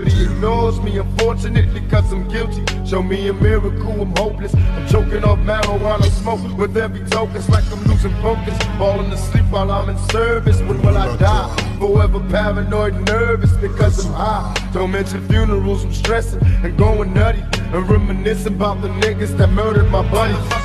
He ignores me, unfortunately, cause I'm guilty. Show me a miracle, I'm hopeless. I'm choking off marijuana smoke with every token. It's like I'm losing focus. Falling asleep while I'm in service. When will I die? Forever paranoid and nervous because I'm high. Don't mention funerals, I'm stressing and going nutty. And reminiscing about the niggas that murdered my buddies.